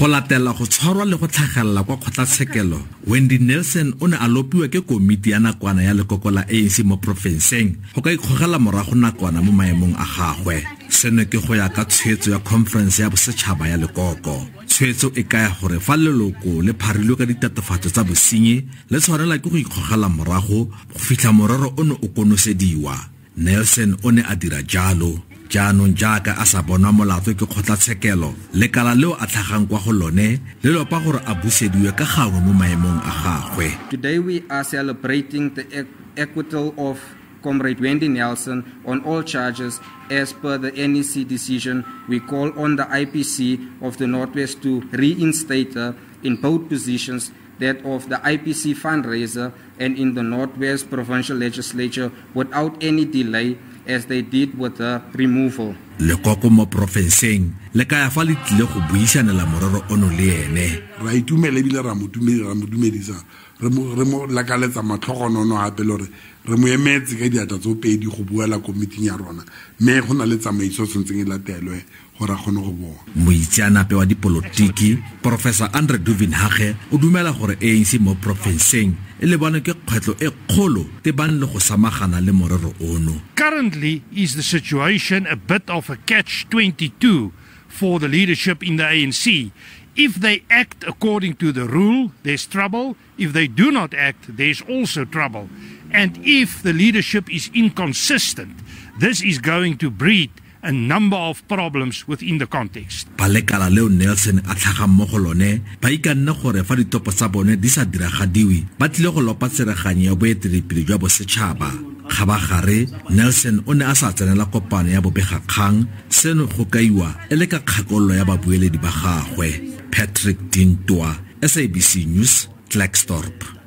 go latela go tshwarwa le go tlhagelela kwa kgotlatshekelo wendy nelson o ne a lopiwa ke komiti ya nakwana ya lekoko la anc mo porofenseng go ka ikgogela morago nakwana mo maemong a gagwe. Seno ke go ya ka tshwetso ya conference ya bosetšhaba ya lekoko. Tshwetso e kaya gore fa leloko le pharilwe ka ditatofatso tsa bosenyi le tshwanela ke go ikgogela morago go fitlha morero ono o konosediwa. Nelson o ne a dira jalo jaanong jaaka a sa bonwa molato ke kgotlatshekelo lekala leo a tlhagang kwa go lone le lopa gore a busediwe ka gangwe mo maemong a gagwe Today we are celebrating the ac- acquittal of Comrade Wendy Nelson on all charges as per the NEC decision. We call on the IPC of the Northwest to reinstate her in both positions that of the IPC fundraiser and in the Northwest Provincial Legislature without any delay as they did with her removal. lekoko mo porofenseng le kaya fa le tlile go buisanela morero ono le ene ra itumela ebile ra mo dume- ra mo dumedisa re mo re mo lakaletsa matlhogonono gape le gore re mo emetse ka diatla tse pedi go buela komiting ya rona. Mme go na le tsamaiso tshwantseng e latelwe gore a kgone go bona. Moitseanape wa dipolotiki professor andre Duvenhage o dumela gore anc mo porofenseng e lebane ke kgwetlho e kgolo tebang le go samagana le morero ono. Currently, is the situation a bit of a catch 22 for the leadership in the ANC? If they act according to the rule, there's trouble. If they do not act, there's also trouble. And if the leadership is inconsistent, this is going to breed a number of problems within the context. ba lekala leo nelson a tlhagang mo go lone ba ikanne gore fa ditopo tsa bone di sa diragadiwe ba tlile go lopa tsereganyo ya boeteledipele jwa bosetšhaba kgabagare nelson o ne a sa tsenela kopano ya bobegakgang seno go kaiwa e le ka kgakololo ya babueledi ba gagwe patrick dintwa sabc news Klerksdorp